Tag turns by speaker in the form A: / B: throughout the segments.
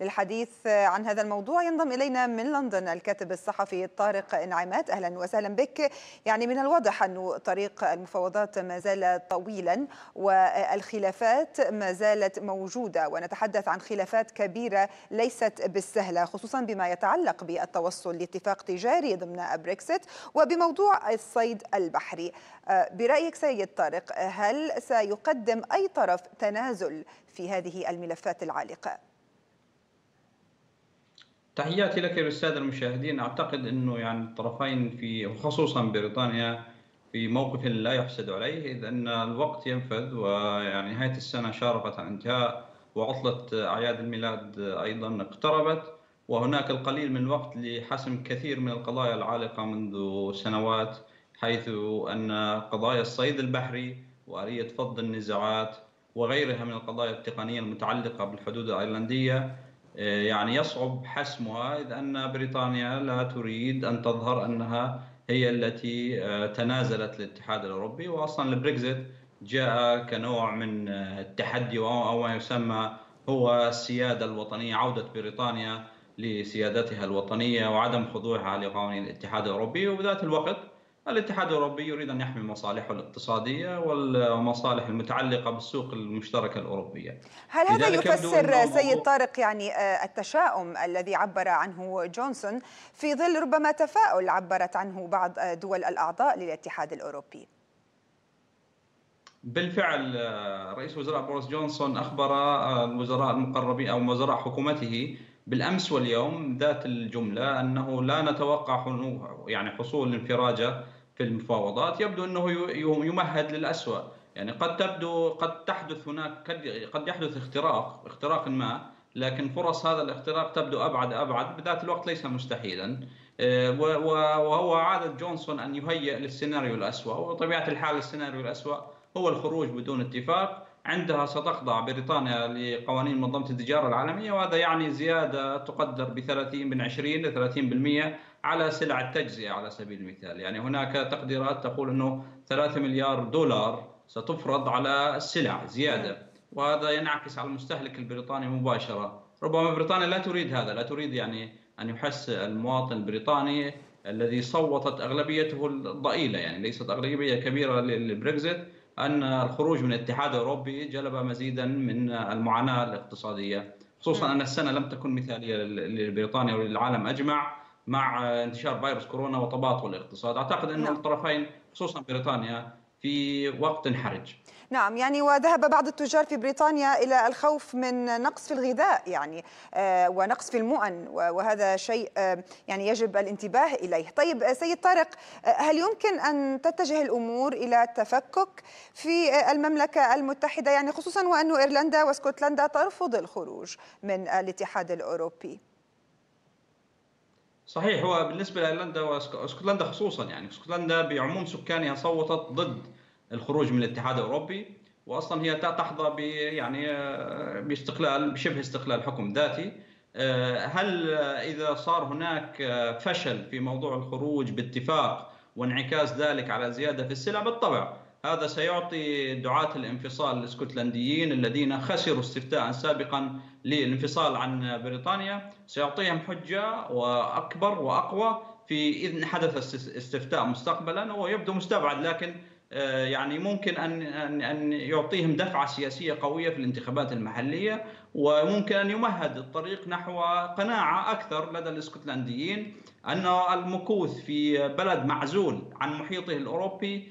A: للحديث عن هذا الموضوع. ينضم إلينا من لندن الكاتب الصحفي طارق إنعامات. أهلا وسهلا بك. يعني من الواضح أن طريق المفاوضات ما زال طويلا والخلافات ما زالت موجودة ونتحدث عن خلافات كبيرة ليست بالسهلة خصوصا بما يتعلق بالتوصل لاتفاق تجاري ضمن بريكسيت وبموضوع الصيد البحري. برأيك سيد طارق هل سيقدم أي طرف تنازل في هذه الملفات العالقة؟
B: تحياتي لك للسادة المشاهدين. أعتقد أنه يعني الطرفين في وخصوصا بريطانيا في موقف لا يحسد عليه إذ أن الوقت ينفذ ويعني نهاية السنة شارفت عن انتهاء وعطلة أعياد الميلاد أيضا اقتربت. وهناك القليل من الوقت لحسم كثير من القضايا العالقة منذ سنوات حيث أن قضايا الصيد البحري وآلية فض النزاعات وغيرها من القضايا التقنية المتعلقة بالحدود الأيرلندية يعني يصعب حسمها إذ أن بريطانيا لا تريد أن تظهر أنها هي التي تنازلت للاتحاد الأوروبي. وأصلا البريكزيت جاء كنوع من التحدي أو ما يسمى هو السيادة الوطنية عودة بريطانيا لسيادتها الوطنية وعدم خضوعها لقوانين الاتحاد الأوروبي. وبذات الوقت الاتحاد الأوروبي يريد أن يحمي مصالحه الاقتصادية والمصالح المتعلقة بالسوق المشتركة الأوروبية.
A: هل هذا يفسر سيد طارق يعني التشاؤم الذي عبر عنه جونسون في ظل ربما تفاؤل عبرت عنه بعض دول الأعضاء للاتحاد الأوروبي؟
B: بالفعل رئيس وزراء بوريس جونسون أخبر الوزراء المقربين أو وزراء حكومته بالأمس واليوم ذات الجملة أنه لا نتوقع يعني حصول انفراجة في المفاوضات يبدو أنه يمهد للاسوء يعني قد تبدو قد تحدث هناك قد يحدث اختراق اختراق ما لكن فرص هذا الاختراق تبدو أبعد أبعد بذات الوقت ليس مستحيلا. وهو عادة جونسون أن يهيئ للسيناريو الاسوء وطبيعة الحال السيناريو الاسوء هو الخروج بدون اتفاق. عندها ستخضع بريطانيا لقوانين منظمة التجارة العالمية وهذا يعني زيادة تقدر ب 30 من 20 ل 30% على سلع التجزئة على سبيل المثال. يعني هناك تقديرات تقول أنه 3 مليار دولار ستفرض على السلع زيادة وهذا ينعكس على المستهلك البريطاني مباشرة. ربما بريطانيا لا تريد هذا لا تريد يعني أن يحس المواطن البريطاني الذي صوتت أغلبيته الضئيلة يعني ليست أغلبية كبيرة للبريكزيت. أن الخروج من الاتحاد الأوروبي جلب مزيدا من المعاناة الاقتصادية خصوصا أن السنة لم تكن مثالية لبريطانيا وللعالم أجمع مع انتشار فيروس كورونا وتباطؤ الاقتصاد. أعتقد أن الطرفين خصوصا بريطانيا في وقت حرج.
A: نعم يعني وذهب بعض التجار في بريطانيا إلى الخوف من نقص في الغذاء يعني ونقص في المؤن وهذا شيء يعني يجب الانتباه إليه. طيب سيد طارق هل يمكن أن تتجه الأمور إلى تفكك في المملكة المتحدة؟ يعني خصوصا وأن إيرلندا واسكتلندا ترفض الخروج من الاتحاد الأوروبي.
B: صحيح هو بالنسبة لإيرلندا واسكتلندا خصوصا يعني اسكتلندا بعموم سكانها صوتت ضد الخروج من الاتحاد الأوروبي واصلا هي تحظى ب يعني باستقلال بشبه استقلال حكم ذاتي. هل إذا صار هناك فشل في موضوع الخروج باتفاق وانعكاس ذلك على زيادة في السلع؟ بالطبع. هذا سيعطي دعاة الانفصال الاسكتلنديين الذين خسروا استفتاء سابقا للانفصال عن بريطانيا. سيعطيهم حجة وأكبر وأقوى في اذا حدث استفتاء مستقبلا ويبدو مستبعد لكن يعني ممكن ان ان أن يعطيهم دفعة سياسية قوية في الانتخابات المحلية وممكن أن يمهد الطريق نحو قناعة أكثر لدى الإسكتلنديين أن المكوث في بلد معزول عن محيطه الأوروبي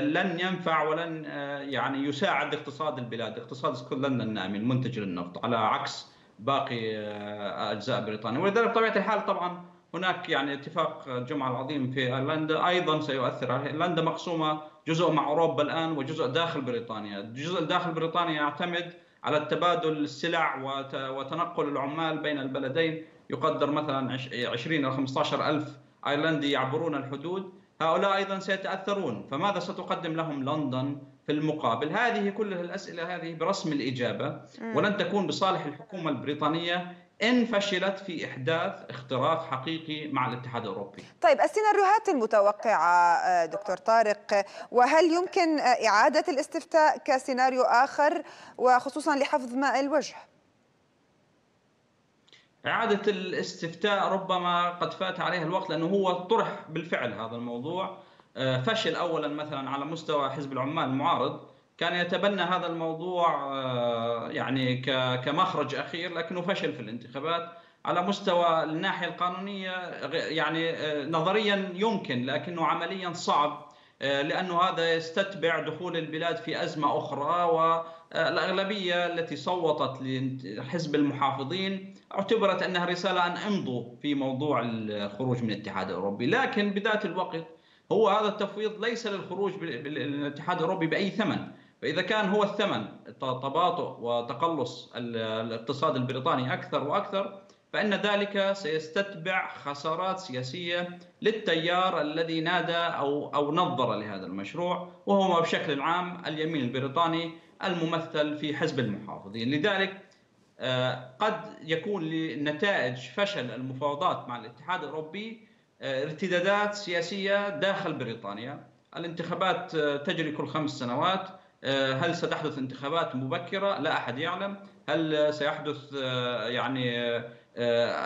B: لن ينفع ولن يعني يساعد اقتصاد البلاد، اقتصاد إسكتلندا النامي المنتج للنفط على عكس باقي أجزاء بريطانيا، ولذلك بطبيعة الحال طبعا هناك يعني اتفاق الجمعه العظيم في أيرلندا أيضا سيؤثر. على أيرلندا مقسومه جزء مع أوروبا الآن وجزء داخل بريطانيا، الجزء داخل بريطانيا يعتمد على التبادل السلع وتنقل العمال بين البلدين. يقدر مثلا 20 إلى 15 ألف أيرلندي يعبرون الحدود، هؤلاء أيضا سيتأثرون، فماذا ستقدم لهم لندن في المقابل؟ هذه كل الأسئلة هذه برسم الإجابة. ولن تكون بصالح الحكومة البريطانية إن فشلت في إحداث اختراق حقيقي مع الاتحاد الأوروبي
A: طيب السيناريوهات المتوقعة دكتور طارق وهل يمكن إعادة الاستفتاء كسيناريو آخر وخصوصا لحفظ ماء الوجه؟
B: إعادة الاستفتاء ربما قد فات عليها الوقت لأنه هو طرح بالفعل هذا الموضوع فشل أولا مثلا على مستوى حزب العمال المعارض كان يتبنى هذا الموضوع يعني كمخرج أخير لكنه فشل في الانتخابات على مستوى الناحية القانونية يعني نظريا يمكن لكنه عمليا صعب لأنه هذا يستتبع دخول البلاد في أزمة أخرى والأغلبية التي صوتت لحزب المحافظين اعتبرت أنها رسالة أن امضوا في موضوع الخروج من الاتحاد الأوروبي. لكن بذات الوقت هو هذا التفويض ليس للخروج من الاتحاد الأوروبي بأي ثمن. فإذا كان هو الثمن تباطؤ وتقلص الاقتصاد البريطاني أكثر وأكثر فإن ذلك سيستتبع خسارات سياسية للتيار الذي نادى أو أو نظر لهذا المشروع وهو بشكل عام اليمين البريطاني الممثل في حزب المحافظين. لذلك قد يكون لنتائج فشل المفاوضات مع الاتحاد الأوروبي ارتدادات سياسية داخل بريطانيا. الانتخابات تجري كل خمس سنوات. هل ستحدث انتخابات مبكرة؟ لا أحد يعلم. هل سيحدث يعني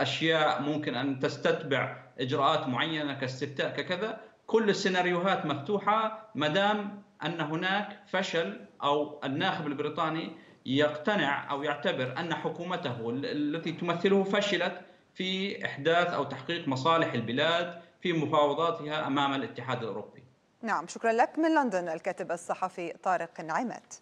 B: أشياء ممكن أن تستتبع إجراءات معينة كاستفتاء ككذا؟ كل السيناريوهات مفتوحة ما دام أن هناك فشل أو الناخب البريطاني يقتنع أو يعتبر أن حكومته التي تمثله فشلت في إحداث أو تحقيق مصالح البلاد في مفاوضاتها أمام الاتحاد الأوروبي.
A: نعم شكرا لك من لندن الكاتب الصحفي طارق نعيمات.